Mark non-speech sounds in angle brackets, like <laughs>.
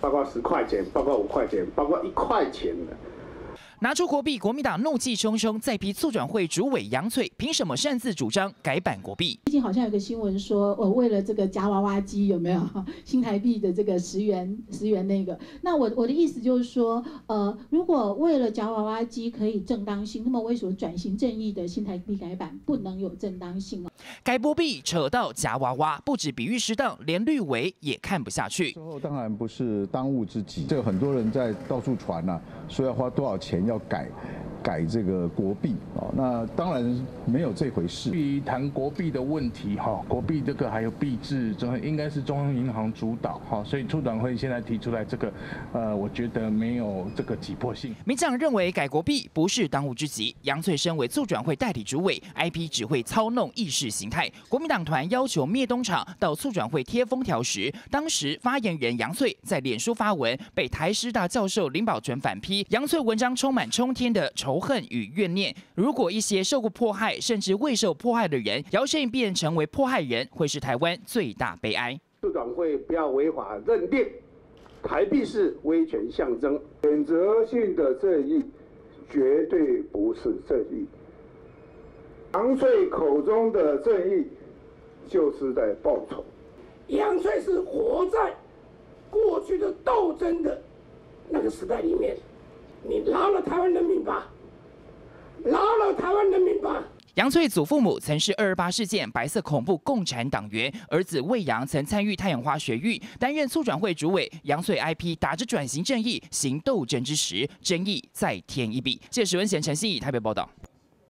包括十块钱，包括五块钱，包括一块钱的。拿出国币，国民党怒气冲冲，再批促转会主委杨翠，凭什么擅自主张改版国币？最近好像有个新闻说，呃，为了这个夹娃娃机有没有 <laughs> 新台币的这个十元十元那个？那我我的意思就是说，呃，如果为了夹娃娃机可以正当性，那么为什么转型正义的新台币改版不能有正当性呢？改国币扯到夹娃娃，不止比喻适当，连绿委也看不下去。最后当然不是当务之急，这个很多人在到处传呐，说要花多少钱要。要改改这个国币啊，那当然没有这回事。对于谈国币的问题哈，国币这个还有币制，中应该是中央银行主导哈，所以促转会现在提出来这个，呃，我觉得没有这个急迫性。民进认为改国币不是当务之急。杨翠身为促转会代理主委，IP 只会操弄意识形态。国民党团要求灭东厂到促转会贴封条时，当时发言人杨翠在脸书发文，被台师大教授林宝全反批，杨翠文章充满。冲天的仇恨与怨念，如果一些受过迫害甚至未受迫害的人，摇身一变成为迫害人，会是台湾最大悲哀。促转会不要违法认定台币是威权象征，选择性的正义绝对不是正义。杨翠口中的正义，就是在报仇。杨翠是活在过去的斗争的那个时代里面。你饶了台湾人民吧，饶了台湾人民吧。杨翠祖父母曾是二二八事件白色恐怖共产党员，儿子魏阳曾参与太阳花学运，担任促转会主委。杨翠 IP 打着转型正义行斗争之时，争议再添一笔。谢史文贤、陈信以台北报道。